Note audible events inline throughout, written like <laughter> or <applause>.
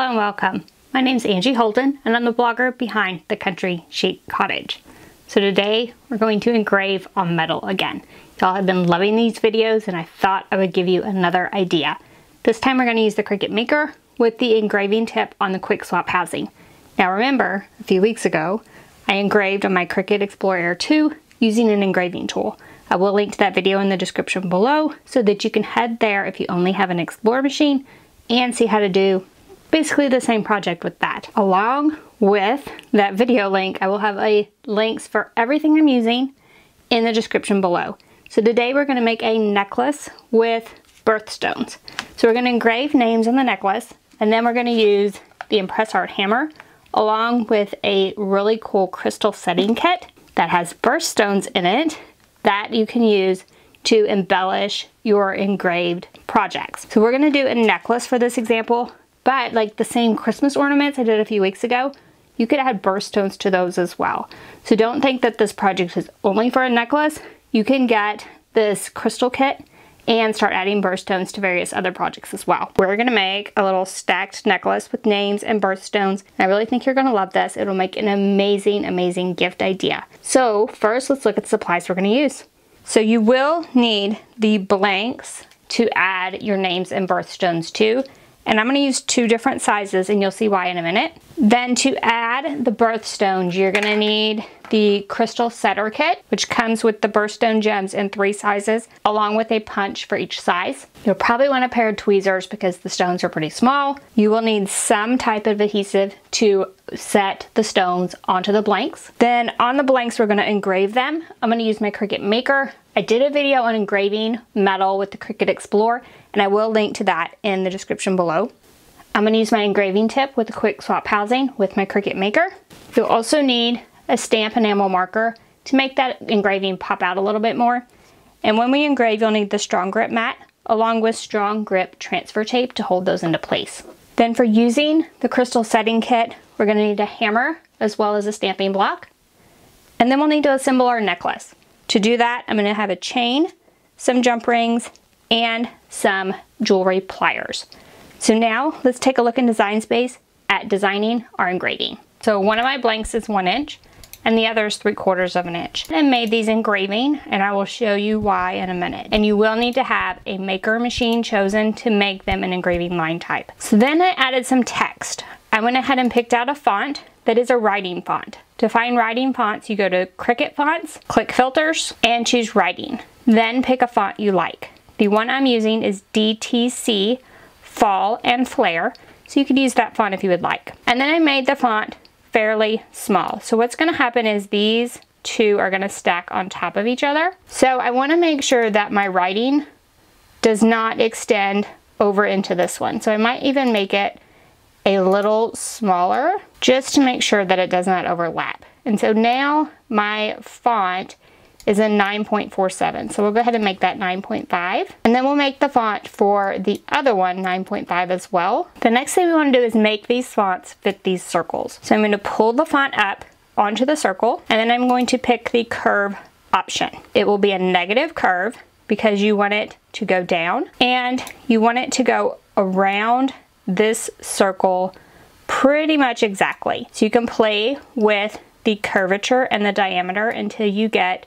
Hello and welcome. My name is Angie Holden and I'm the blogger behind The Country Chic Cottage. So today we're going to engrave on metal again. Y'all have been loving these videos and I thought I would give you another idea. This time we're going to use the Cricut Maker with the engraving tip on the quick swap housing. Now remember, a few weeks ago, I engraved on my Cricut Explore Air 2 using an engraving tool. I will link to that video in the description below so that you can head there if you only have an Explore machine and see how to do basically the same project with that. Along with that video link, I will have a links for everything I'm using in the description below. So today we're gonna make a necklace with birthstones. So we're gonna engrave names on the necklace and then we're gonna use the ImpressArt hammer along with a really cool crystal setting kit that has birthstones in it that you can use to embellish your engraved projects. So we're gonna do a necklace for this example. But like the same Christmas ornaments I did a few weeks ago, you could add birthstones to those as well. So don't think that this project is only for a necklace. You can get this crystal kit and start adding birthstones to various other projects as well. We're gonna make a little stacked necklace with names and birthstones. I really think you're gonna love this. It'll make an amazing, amazing gift idea. So first, let's look at the supplies we're gonna use. So you will need the blanks to add your names and birthstones to. And I'm gonna use two different sizes and you'll see why in a minute. Then to add the birthstones, you're gonna need the crystal setter kit, which comes with the birthstone gems in three sizes, along with a punch for each size. You'll probably want a pair of tweezers because the stones are pretty small. You will need some type of adhesive to set the stones onto the blanks. Then on the blanks, we're gonna engrave them. I'm gonna use my Cricut Maker. I did a video on engraving metal with the Cricut Explore, and I will link to that in the description below. I'm gonna use my engraving tip with a quick swap housing with my Cricut Maker. You'll also need a stamp enamel marker to make that engraving pop out a little bit more. And when we engrave, you'll need the strong grip mat along with strong grip transfer tape to hold those into place. Then for using the crystal setting kit, we're gonna need a hammer as well as a stamping block. And then we'll need to assemble our necklace. To do that, I'm gonna have a chain, some jump rings, and some jewelry pliers. So now let's take a look in Design Space at designing our engraving. So one of my blanks is one inch and the other is three quarters of an inch. I made these engraving and I will show you why in a minute. And you will need to have a maker machine chosen to make them an engraving line type. So then I added some text. I went ahead and picked out a font that is a writing font. To find writing fonts, you go to Cricut Fonts, click Filters, and choose Writing. Then pick a font you like. The one I'm using is DTC Fall and Flare, so you could use that font if you would like. And then I made the font fairly small. So what's gonna happen is these two are gonna stack on top of each other. So I wanna make sure that my writing does not extend over into this one. So I might even make it a little smaller just to make sure that it does not overlap. And so now my font is a 9.47. So we'll go ahead and make that 9.5. And then we'll make the font for the other one 9.5 as well. The next thing we want to do is make these fonts fit these circles. So I'm going to pull the font up onto the circle and then I'm going to pick the curve option. It will be a negative curve because you want it to go down and you want it to go around this circle pretty much exactly. So you can play with the curvature and the diameter until you get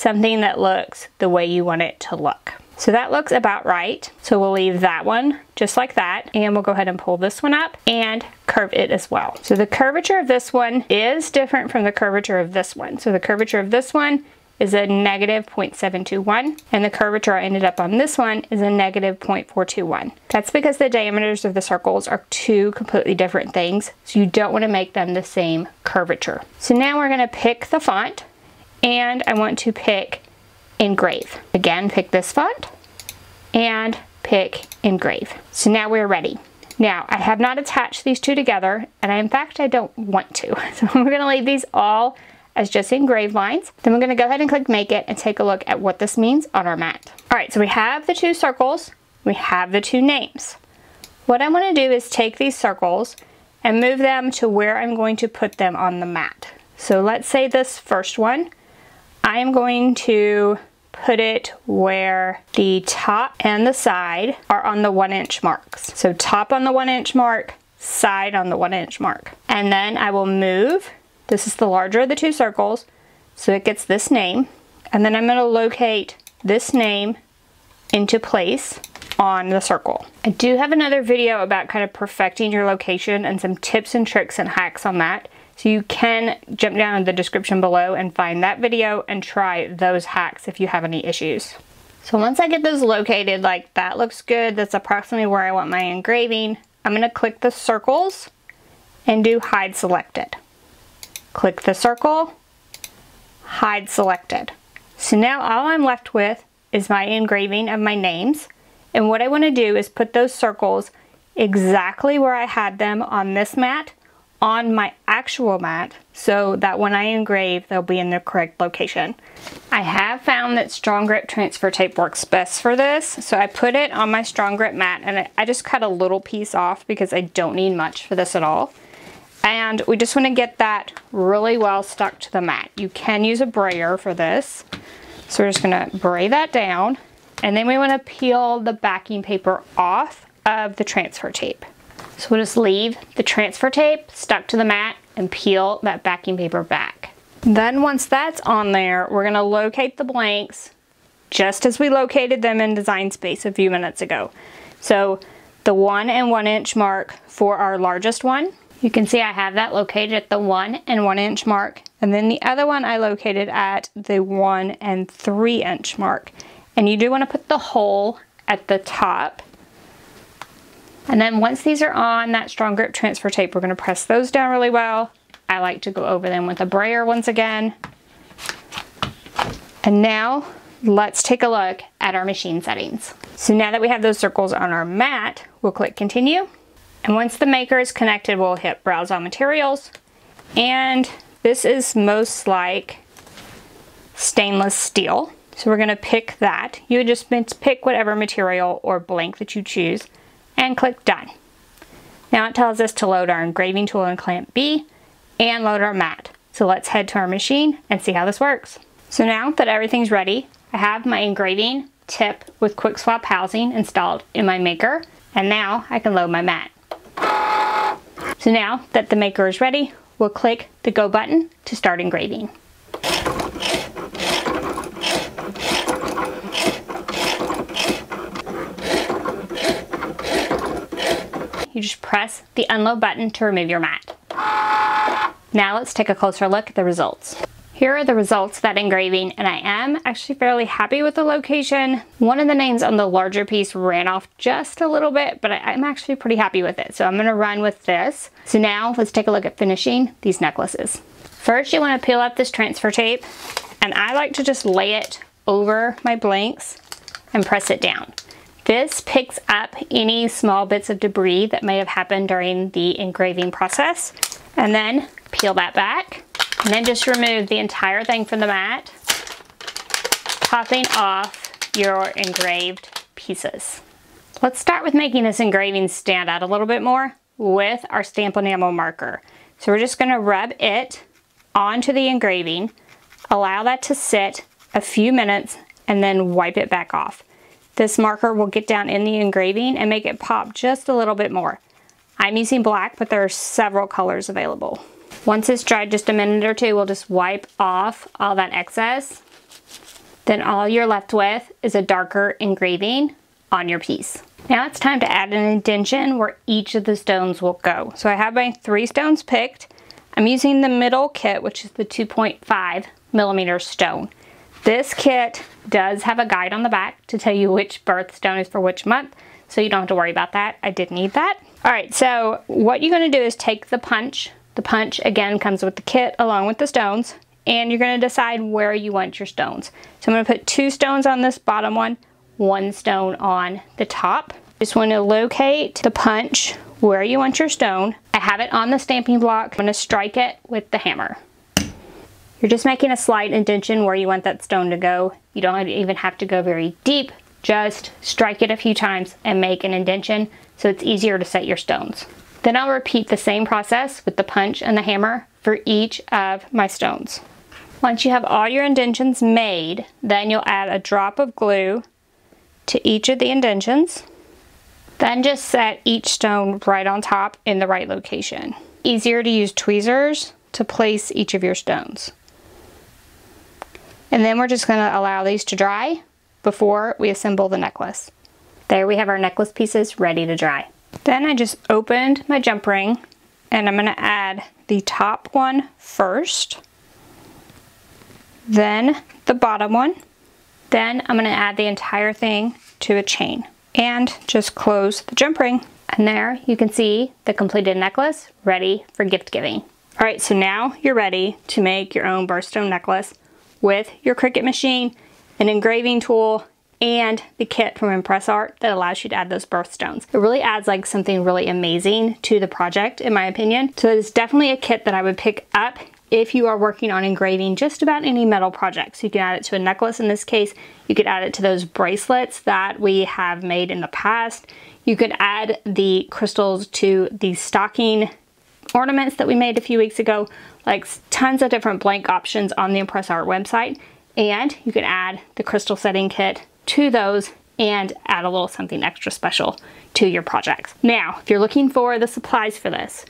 something that looks the way you want it to look. So that looks about right. So we'll leave that one just like that. And we'll go ahead and pull this one up and curve it as well. So the curvature of this one is different from the curvature of this one. So the curvature of this one is a negative 0.721 and the curvature I ended up on this one is a negative 0.421. That's because the diameters of the circles are two completely different things so you don't want to make them the same curvature. So now we're going to pick the font and I want to pick engrave. Again, pick this font and pick engrave. So now we're ready. Now, I have not attached these two together, and I, in fact, I don't want to. <laughs> So we're gonna leave these all as just engrave lines. Then we're gonna go ahead and click make it and take a look at what this means on our mat. All right, so we have the two circles, we have the two names. What I'm gonna do is take these circles and move them to where I'm going to put them on the mat. So let's say this first one, I am going to put it where the top and the side are on the one inch marks. So top on the one inch mark, side on the one inch mark. And then I will move, this is the larger of the two circles, so it gets this name. And then I'm gonna locate this name into place on the circle. I do have another video about kind of perfecting your location and some tips and tricks and hacks on that. So you can jump down in the description below and find that video and try those hacks if you have any issues. So once I get those located, like that looks good, that's approximately where I want my engraving, I'm gonna click the circles and do hide selected. Click the circle, hide selected. So now all I'm left with is my engraving of my names. And what I want to do is put those circles exactly where I had them on this mat on my actual mat so that when I engrave they'll be in the correct location. I have found that strong grip transfer tape works best for this so I put it on my strong grip mat and I just cut a little piece off because I don't need much for this at all and we just want to get that really well stuck to the mat. You can use a brayer for this so we're just going to bray that down and then we want to peel the backing paper off of the transfer tape. So we'll just leave the transfer tape stuck to the mat and peel that backing paper back. Then once that's on there, we're gonna locate the blanks just as we located them in Design Space a few minutes ago. So the one and one inch mark for our largest one, you can see I have that located at the one and one inch mark. And then the other one I located at the one and three inch mark. And you do want to put the hole at the top. And then once these are on that strong grip transfer tape, we're going to press those down really well. I like to go over them with a brayer once again. And now let's take a look at our machine settings. So now that we have those circles on our mat, we'll click continue. And once the maker is connected, we'll hit browse all materials. And this is most like stainless steel. So we're gonna pick that. You would just pick whatever material or blank that you choose and click done. Now it tells us to load our engraving tool in clamp B and load our mat. So let's head to our machine and see how this works. So now that everything's ready, I have my engraving tip with quick swap housing installed in my maker and now I can load my mat. So now that the maker is ready, we'll click the go button to start engraving. You just press the unload button to remove your mat. Now let's take a closer look at the results. Here are the results of that engraving and I am actually fairly happy with the location. One of the names on the larger piece ran off just a little bit, but I, am actually pretty happy with it. So I'm gonna run with this. So now let's take a look at finishing these necklaces. First, you wanna peel up this transfer tape and I like to just lay it over my blanks and press it down. This picks up any small bits of debris that may have happened during the engraving process. And then peel that back. And then just remove the entire thing from the mat, popping off your engraved pieces. Let's start with making this engraving stand out a little bit more with our stamp enamel marker. So we're just gonna rub it onto the engraving, allow that to sit a few minutes, and then wipe it back off. This marker will get down in the engraving and make it pop just a little bit more. I'm using black, but there are several colors available. Once it's dried just a minute or two, we'll just wipe off all that excess. Then all you're left with is a darker engraving on your piece. Now it's time to add an indention where each of the stones will go. So I have my three stones picked. I'm using the middle kit, which is the 2.5 millimeter stone. This kit does have a guide on the back to tell you which birthstone is for which month, so you don't have to worry about that. I did need that. All right, so what you're gonna do is take the punch. The punch, again, comes with the kit along with the stones, and you're gonna decide where you want your stones. So I'm gonna put two stones on this bottom one, one stone on the top. Just wanna locate the punch where you want your stone. I have it on the stamping block. I'm gonna strike it with the hammer. You're just making a slight indentation where you want that stone to go. You don't even have to go very deep. Just strike it a few times and make an indentation so it's easier to set your stones. Then I'll repeat the same process with the punch and the hammer for each of my stones. Once you have all your indentions made, then you'll add a drop of glue to each of the indentions. Then just set each stone right on top in the right location. Easier to use tweezers to place each of your stones. And then we're just gonna allow these to dry before we assemble the necklace. There we have our necklace pieces ready to dry. Then I just opened my jump ring and I'm gonna add the top one first, then the bottom one, then I'm gonna add the entire thing to a chain and just close the jump ring. And there you can see the completed necklace ready for gift giving. All right, so now you're ready to make your own birthstone necklace with your Cricut machine, an engraving tool, and the kit from ImpressArt that allows you to add those birthstones. It really adds like something really amazing to the project in my opinion. So it's definitely a kit that I would pick up if you are working on engraving just about any metal project. So You can add it to a necklace in this case. You could add it to those bracelets that we have made in the past. You could add the crystals to the stocking ornaments that we made a few weeks ago. Like tons of different blank options on the ImpressArt website. And you can add the crystal setting kit to those and add a little something extra special to your projects. Now, if you're looking for the supplies for this,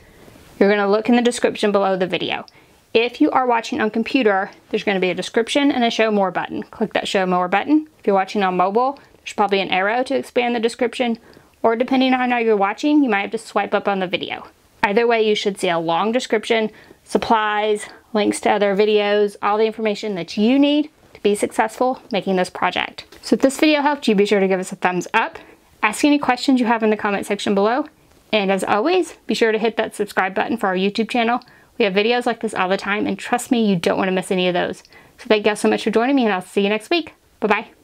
you're gonna look in the description below the video. If you are watching on computer, there's gonna be a description and a show more button. Click that show more button. If you're watching on mobile, there's probably an arrow to expand the description, or depending on how you're watching, you might have to swipe up on the video. Either way, you should see a long description, supplies, links to other videos, all the information that you need to be successful making this project. So if this video helped you, be sure to give us a thumbs up. Ask any questions you have in the comment section below. And as always, be sure to hit that subscribe button for our YouTube channel we have videos like this all the time, and trust me, you don't want to miss any of those. So thank you guys so much for joining me, and I'll see you next week. Bye-bye.